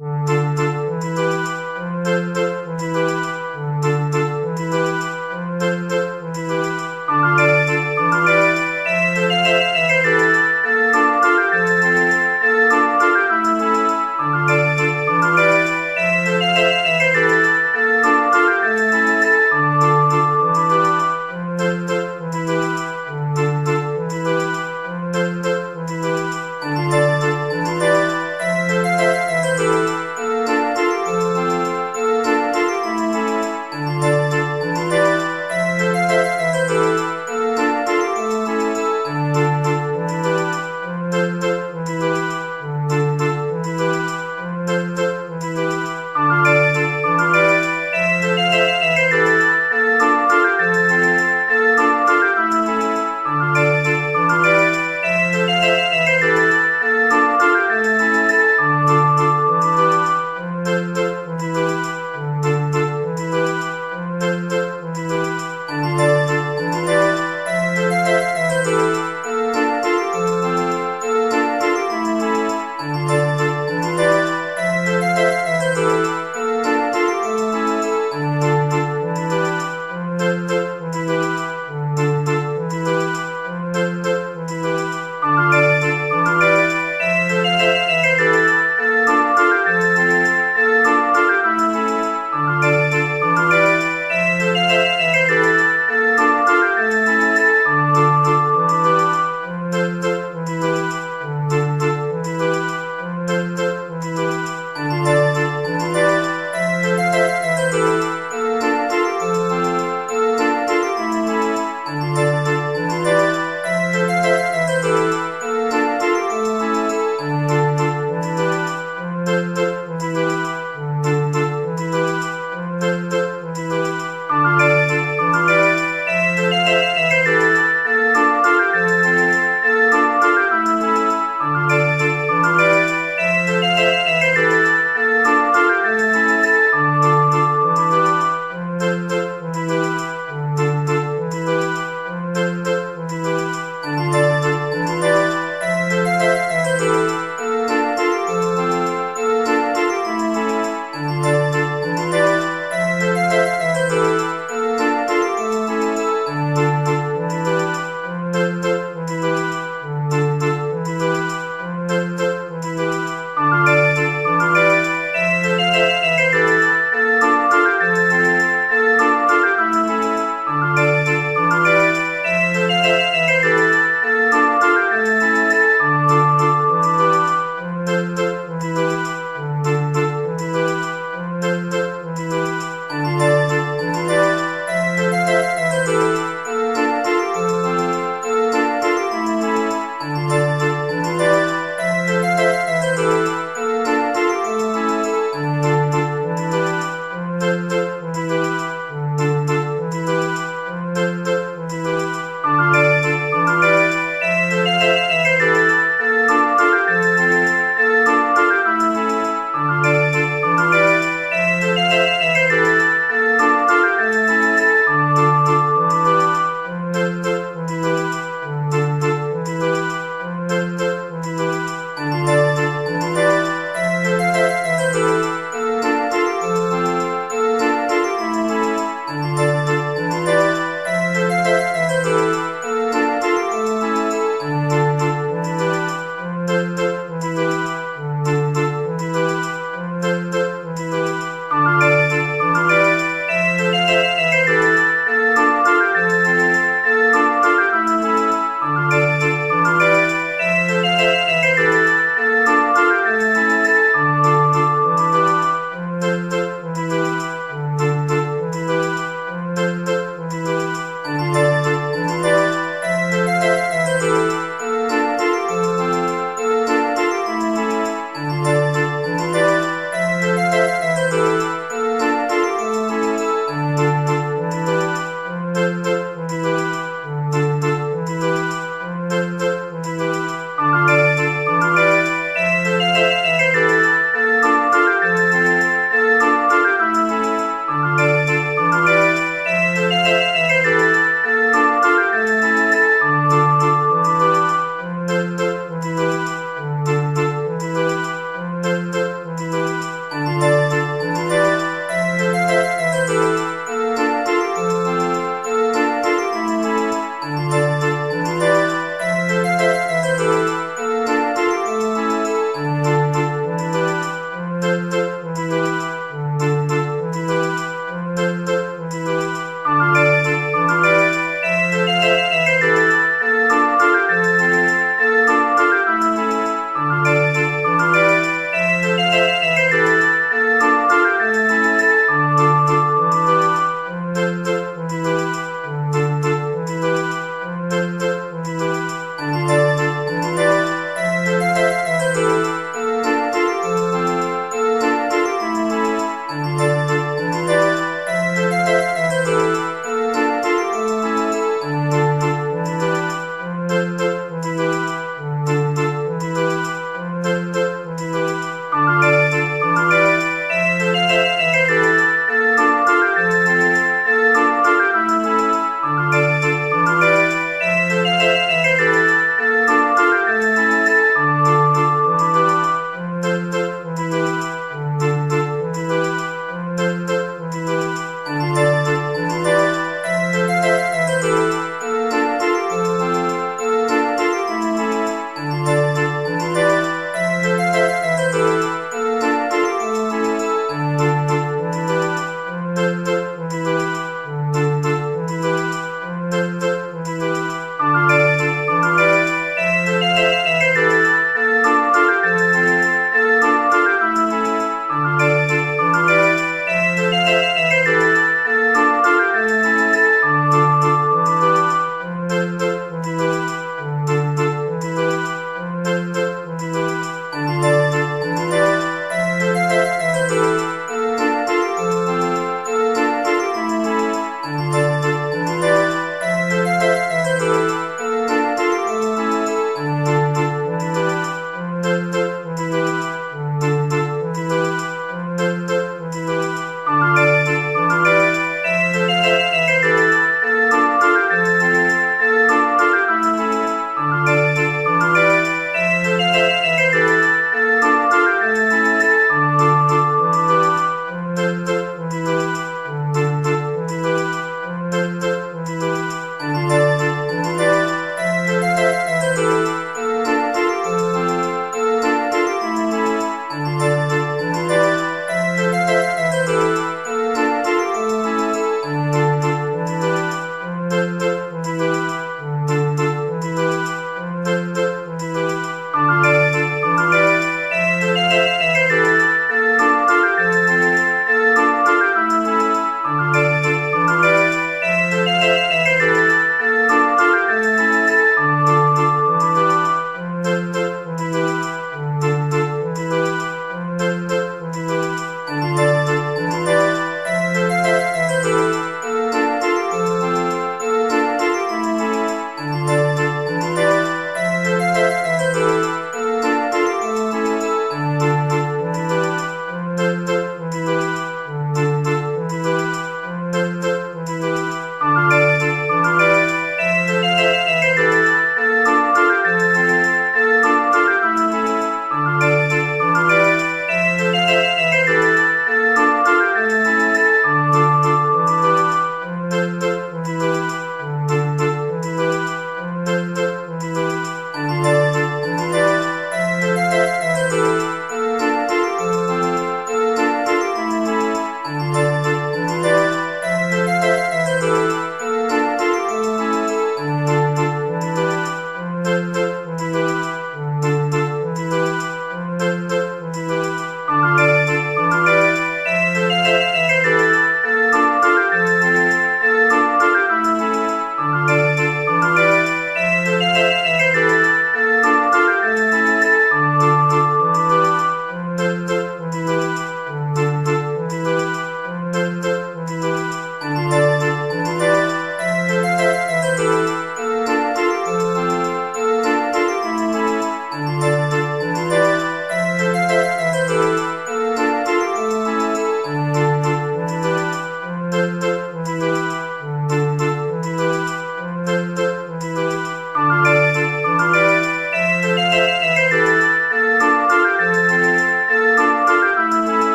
Mm-hmm.